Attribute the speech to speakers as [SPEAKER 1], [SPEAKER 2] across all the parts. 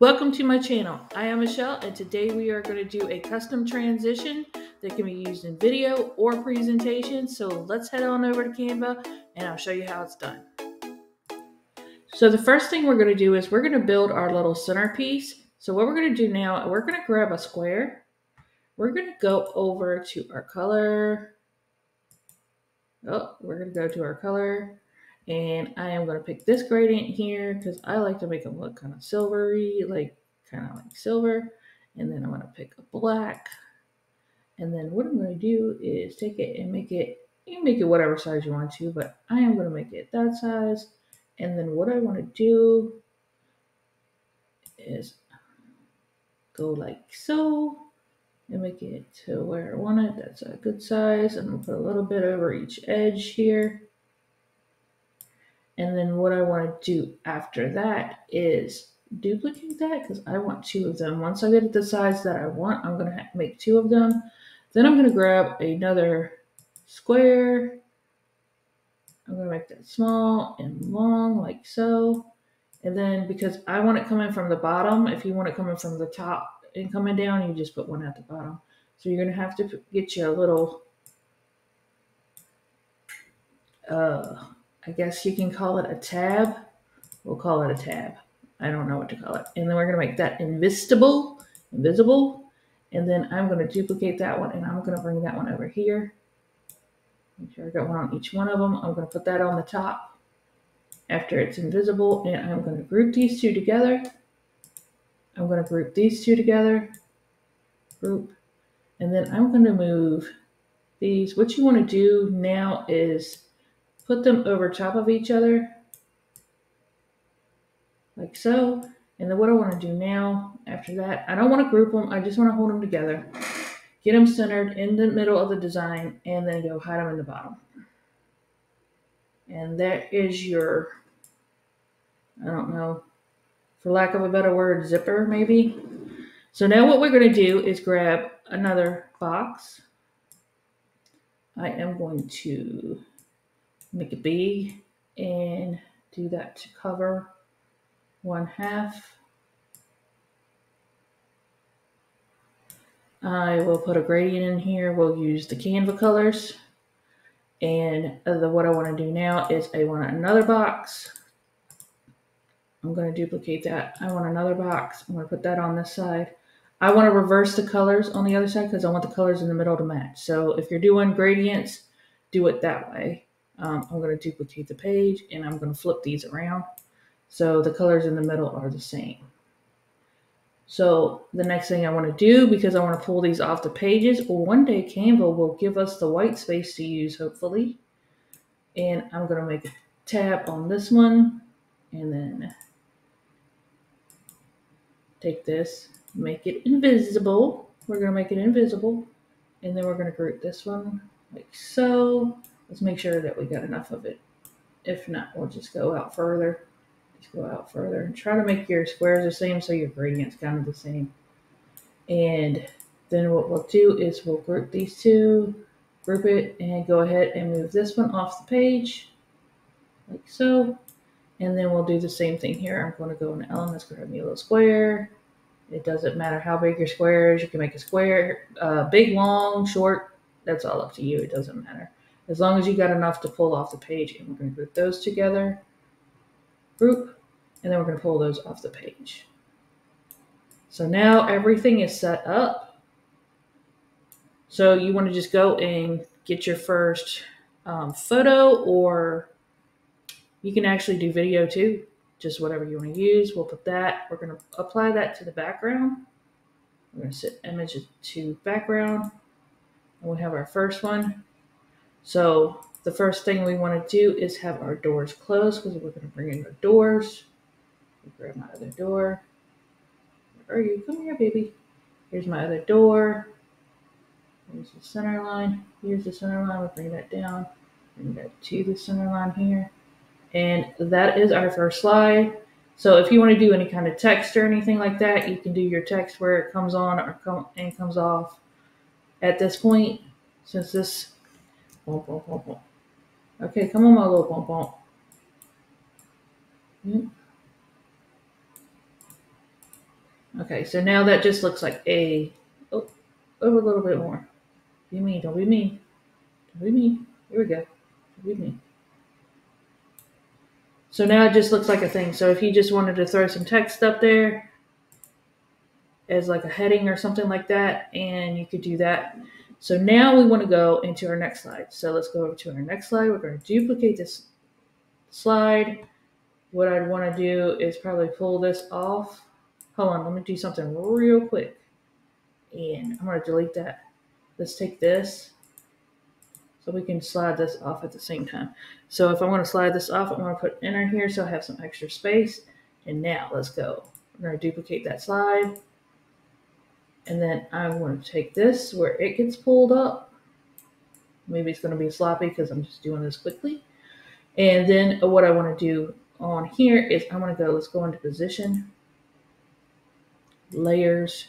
[SPEAKER 1] Welcome to my channel. I am Michelle and today we are going to do a custom transition that can be used in video or presentation. So let's head on over to Canva and I'll show you how it's done. So the first thing we're going to do is we're going to build our little centerpiece. So what we're going to do now, we're going to grab a square. We're going to go over to our color. Oh, we're going to go to our color and I am going to pick this gradient here because I like to make them look kind of silvery, like kind of like silver. And then I'm going to pick a black. And then what I'm going to do is take it and make it, you can make it whatever size you want to, but I am going to make it that size. And then what I want to do is go like so and make it to where I want it. That's a good size. And I'm going to put a little bit over each edge here. And then what I want to do after that is duplicate that because I want two of them. Once I get it the size that I want, I'm going to make two of them. Then I'm going to grab another square. I'm going to make that small and long like so. And then because I want it coming from the bottom, if you want it coming from the top and coming down, you just put one at the bottom. So you're going to have to get you a little uh, I guess you can call it a tab. We'll call it a tab. I don't know what to call it. And then we're going to make that invisible, invisible. And then I'm going to duplicate that one and I'm going to bring that one over here. Make sure I got one on each one of them. I'm going to put that on the top after it's invisible and I'm going to group these two together. I'm going to group these two together, group, and then I'm going to move these. What you want to do now is Put them over top of each other, like so. And then what I want to do now, after that, I don't want to group them. I just want to hold them together. Get them centered in the middle of the design, and then go hide them in the bottom. And that is your, I don't know, for lack of a better word, zipper maybe. So now what we're going to do is grab another box. I am going to make it big and do that to cover one half. I will put a gradient in here. We'll use the Canva colors. And the, what I want to do now is I want another box. I'm going to duplicate that. I want another box. I'm going to put that on this side. I want to reverse the colors on the other side because I want the colors in the middle to match. So if you're doing gradients, do it that way. Um, I'm going to duplicate the page and I'm going to flip these around. So the colors in the middle are the same. So the next thing I want to do, because I want to pull these off the pages, well, one day Canva will give us the white space to use, hopefully. And I'm going to make a tab on this one and then take this, make it invisible. We're going to make it invisible. And then we're going to group this one like so. Let's make sure that we got enough of it. If not, we'll just go out further. Just go out further and try to make your squares the same so your gradient's kind of the same. And then what we'll do is we'll group these two, group it, and go ahead and move this one off the page, like so. And then we'll do the same thing here. I'm going to go in elements, grab me a little square. It doesn't matter how big your square is. You can make a square, uh, big, long, short. That's all up to you. It doesn't matter as long as you got enough to pull off the page. And we're going to group those together, group, and then we're going to pull those off the page. So now everything is set up. So you want to just go and get your first um, photo, or you can actually do video too, just whatever you want to use. We'll put that, we're going to apply that to the background. We're going to set image to background. And we have our first one. So the first thing we want to do is have our doors closed because we're going to bring in our doors. Grab my other door. Where are you? Come here, baby. Here's my other door. Here's the center line. Here's the center line. We'll bring that down. Bring that to the center line here. And that is our first slide. So if you want to do any kind of text or anything like that, you can do your text where it comes on or come and comes off. At this point, since this Okay, come on, my little bump, bump. Hmm? Okay, so now that just looks like a, oh, over a little bit more. Be me, don't be me. Don't be me. Here we go. Don't be me. So now it just looks like a thing. So if you just wanted to throw some text up there as like a heading or something like that, and you could do that. So now we want to go into our next slide. So let's go over to our next slide. We're going to duplicate this slide. What I'd want to do is probably pull this off. Hold on, let me do something real quick. And I'm going to delete that. Let's take this so we can slide this off at the same time. So if I want to slide this off, I'm going to put enter here so I have some extra space. And now let's go. We're going to duplicate that slide. And then I'm going to take this where it gets pulled up. Maybe it's going to be sloppy because I'm just doing this quickly. And then uh, what I want to do on here is I want to go, let's go into position, layers.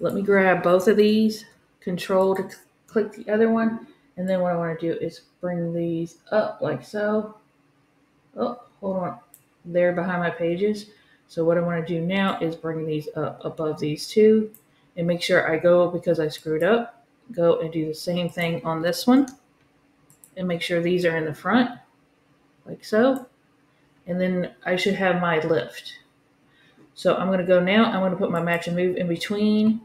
[SPEAKER 1] Let me grab both of these, control to click the other one. And then what I want to do is bring these up like so. Oh, hold on. They're behind my pages. So what I want to do now is bring these up above these two and make sure I go because I screwed up. Go and do the same thing on this one and make sure these are in the front like so. And then I should have my lift. So I'm going to go now. I'm going to put my match and move in between.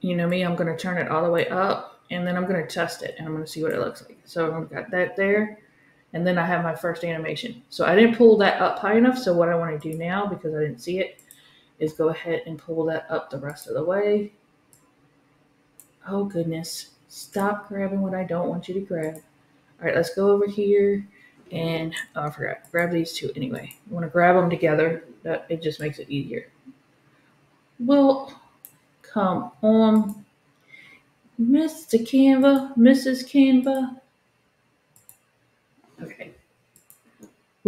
[SPEAKER 1] You know me, I'm going to turn it all the way up and then I'm going to test it and I'm going to see what it looks like. So I've got that there and then I have my first animation. So I didn't pull that up high enough. So what I want to do now, because I didn't see it, is go ahead and pull that up the rest of the way. Oh goodness, stop grabbing what I don't want you to grab. All right, let's go over here and oh, I forgot, grab these two anyway. You want to grab them together. That It just makes it easier. Well, come on. Mr. Canva, Mrs. Canva, Okay.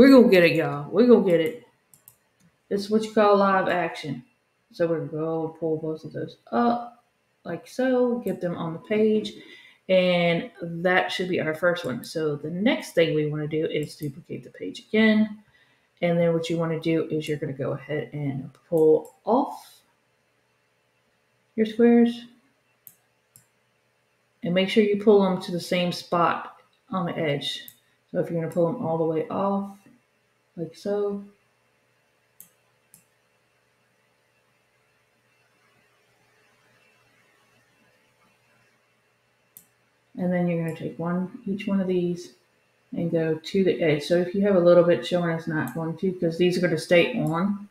[SPEAKER 1] We're gonna get it, y'all. We're gonna get it. This is what you call live action. So we're gonna go pull both of those up like so, get them on the page, and that should be our first one. So the next thing we want to do is duplicate the page again. And then what you want to do is you're to go ahead and pull off your squares and make sure you pull them to the same spot on the edge. So if you're to pull them all the way off, like so, and then you're going to take one, each one of these and go to the edge. So if you have a little bit showing, it's not going to because these are going to stay on.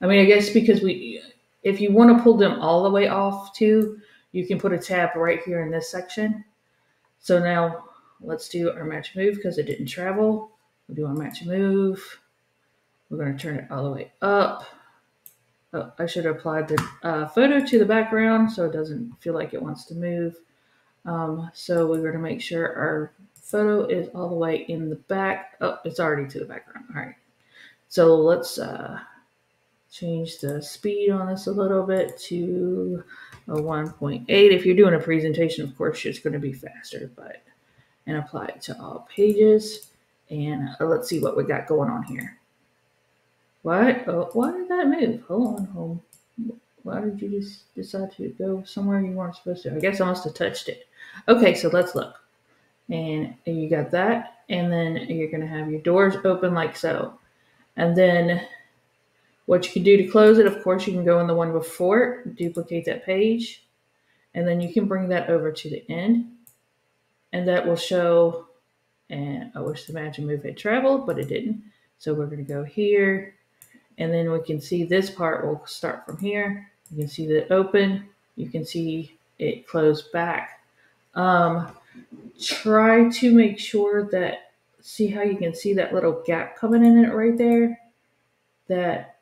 [SPEAKER 1] I mean, I guess because we, if you want to pull them all the way off too, you can put a tab right here in this section. So now let's do our match move because it didn't travel. We'll do our match move. We're going to turn it all the way up. Oh, I should have applied the uh, photo to the background so it doesn't feel like it wants to move. Um, so we're going to make sure our photo is all the way in the back. Oh, it's already to the background. All right. So let's uh, change the speed on this a little bit to a 1.8. If you're doing a presentation, of course, it's going to be faster, but and apply it to all pages. And uh, let's see what we got going on here. What? Oh, why did that move? Hold on, hold. Why did you just decide to go somewhere you weren't supposed to? I guess I must have touched it. Okay, so let's look. And you got that. And then you're going to have your doors open like so. And then what you can do to close it, of course, you can go in the one before duplicate that page, and then you can bring that over to the end and that will show, and I wish the magic move had traveled, but it didn't. So we're going to go here, and then we can see this part will start from here. You can see that open. You can see it close back. Um, try to make sure that, see how you can see that little gap coming in it right there? That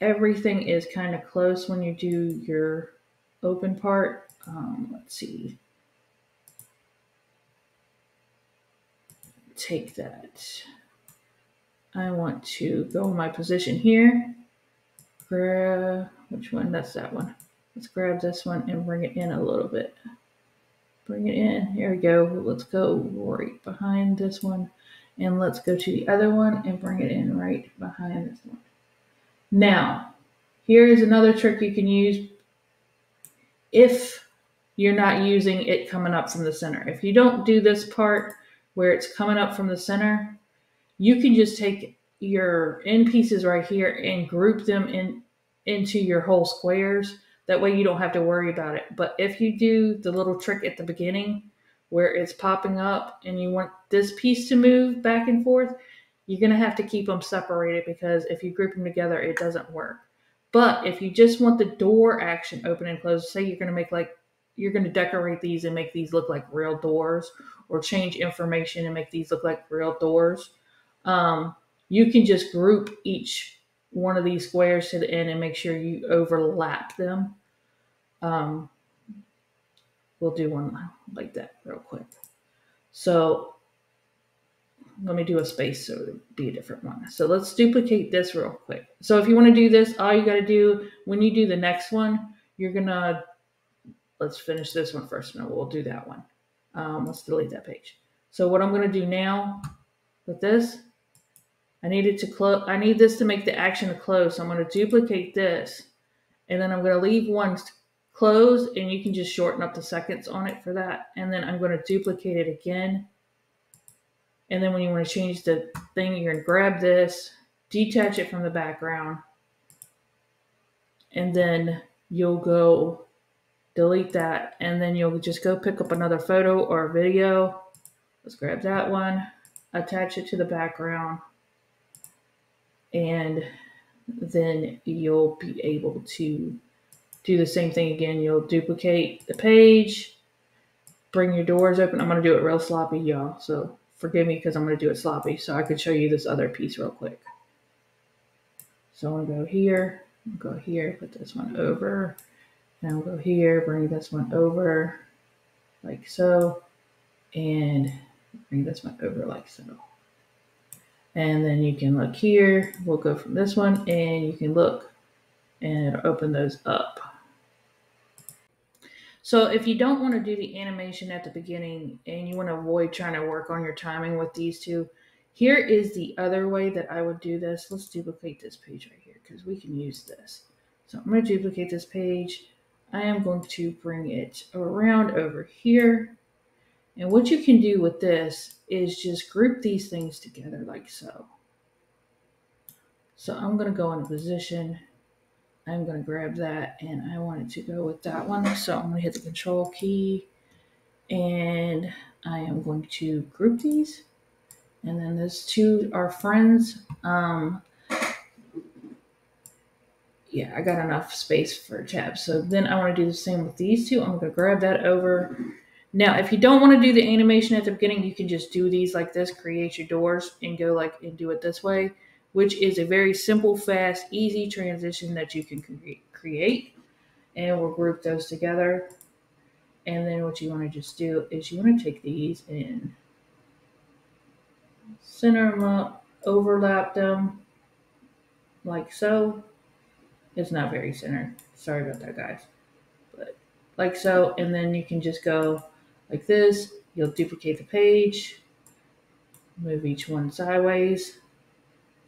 [SPEAKER 1] everything is kind of close when you do your open part. Um, let's see. Take that. I want to go my position here. Grab, which one? That's that one. Let's grab this one and bring it in a little bit. Bring it in. Here we go. Let's go right behind this one. And let's go to the other one and bring it in right behind this one. Now, here is another trick you can use if you're not using it coming up from the center. If you don't do this part where it's coming up from the center, you can just take your end pieces right here and group them in into your whole squares. That way you don't have to worry about it. But if you do the little trick at the beginning where it's popping up and you want this piece to move back and forth, you're going to have to keep them separated because if you group them together, it doesn't work. But if you just want the door action open and close, say you're going to make like, you're going to decorate these and make these look like real doors or change information and make these look like real doors. Um, you can just group each one of these squares to the end and make sure you overlap them. Um, we'll do one like that real quick. So let me do a space so it'll be a different one. So let's duplicate this real quick. So if you want to do this, all you got to do when you do the next one, you're going to, let's finish this one first. No, we'll do that one. Um, let's delete that page. So what I'm going to do now with this, I need it to close. I need this to make the action to close. So I'm going to duplicate this and then I'm going to leave one closed and you can just shorten up the seconds on it for that. And then I'm going to duplicate it again. And then when you want to change the thing, you're going to grab this, detach it from the background, and then you'll go delete that. And then you'll just go pick up another photo or video. Let's grab that one, attach it to the background and then you'll be able to do the same thing again. You'll duplicate the page, bring your doors open. I'm going to do it real sloppy, y'all. So forgive me because I'm going to do it sloppy. So I could show you this other piece real quick. So I'm going to go here, go here, put this one over. Now we'll go here, bring this one over like so, and bring this one over like so. And then you can look here. We'll go from this one and you can look and open those up. So if you don't want to do the animation at the beginning and you want to avoid trying to work on your timing with these two, here is the other way that I would do this. Let's duplicate this page right here because we can use this. So I'm going to duplicate this page. I am going to bring it around over here and what you can do with this is just group these things together like so. So I'm going to go into position. I'm going to grab that and I want it to go with that one. So I'm going to hit the control key and I am going to group these. And then those two are friends. Um, yeah, I got enough space for tabs. So then I want to do the same with these two. I'm going to grab that over now, if you don't want to do the animation at the beginning, you can just do these like this, create your doors and go like and do it this way, which is a very simple, fast, easy transition that you can create. And we'll group those together. And then what you want to just do is you want to take these and center them up, overlap them like so. It's not very centered. Sorry about that, guys. But like so. And then you can just go like this. You'll duplicate the page, move each one sideways,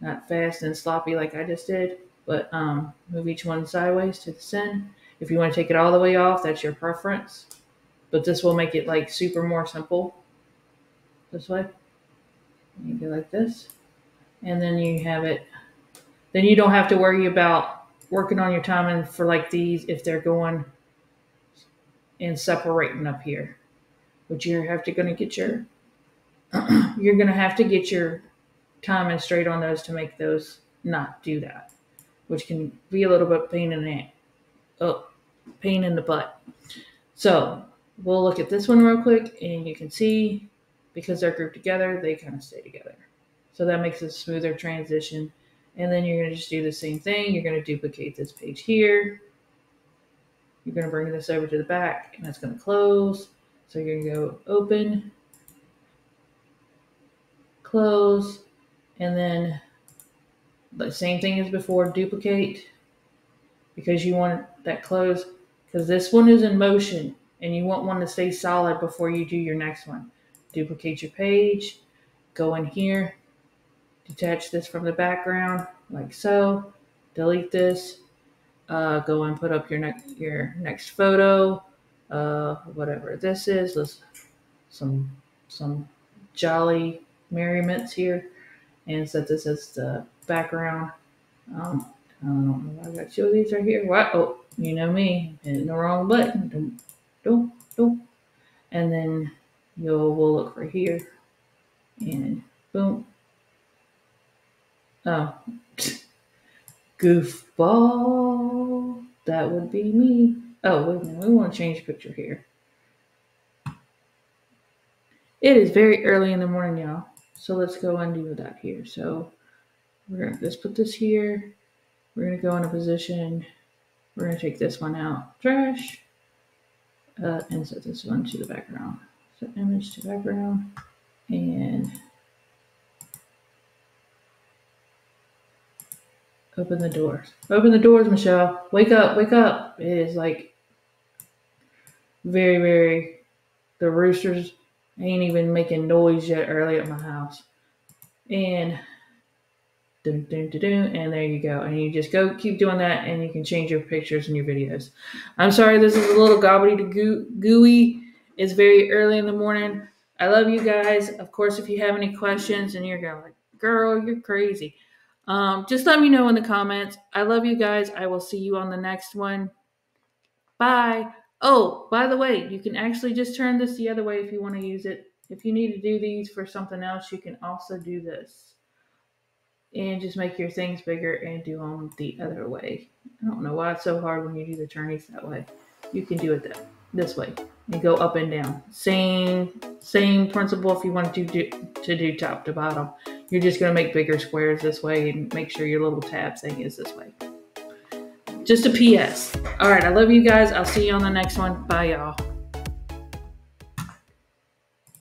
[SPEAKER 1] not fast and sloppy like I just did, but um, move each one sideways to the center. If you want to take it all the way off, that's your preference. But this will make it like super more simple. This way. You go like this. And then you have it. Then you don't have to worry about working on your timing for like these if they're going and separating up here but you're have to to get your you're to have to get your timing straight on those to make those not do that, which can be a little bit pain in the oh, pain in the butt. So we'll look at this one real quick, and you can see because they're grouped together, they kind of stay together. So that makes a smoother transition. And then you're going to just do the same thing. You're going to duplicate this page here. You're going to bring this over to the back, and that's going to close. So you're going to go open, close, and then the same thing as before, duplicate because you want that close because this one is in motion and you want one to stay solid before you do your next one. Duplicate your page, go in here, detach this from the background like so, delete this. Uh, go and put up your next your next photo, uh, whatever this is. Let's some some jolly merriments here, and set this as the background. Um, I don't know. why I got two of these right here. What? Oh, you know me, hitting the wrong button. Don't, don't, don't. And then you'll we'll look right here, and boom. Oh, goofball. That would be me. Oh, wait a minute. We want to change picture here. It is very early in the morning, y'all. So let's go and do that here. So we're gonna let's put this here. We're gonna go in a position. We're gonna take this one out, trash, uh, and set this one to the background. Set image to background, and open the doors. Open the doors, Michelle. Wake up, wake up. It is like very, very. The roosters ain't even making noise yet early at my house, and Dun, dun, dun, dun, and there you go. And you just go keep doing that, and you can change your pictures and your videos. I'm sorry, this is a little gobbly gooey. It's very early in the morning. I love you guys. Of course, if you have any questions and you're going like, girl, you're crazy, um, just let me know in the comments. I love you guys. I will see you on the next one. Bye. Oh, by the way, you can actually just turn this the other way if you want to use it. If you need to do these for something else, you can also do this and just make your things bigger and do them the other way. I don't know why it's so hard when you do the turnies that way. You can do it that this way and go up and down. Same same principle if you want to do to do top to bottom. You're just going to make bigger squares this way and make sure your little tab thing is this way. Just a PS. All right, I love you guys. I'll see you on the next one. Bye, y'all.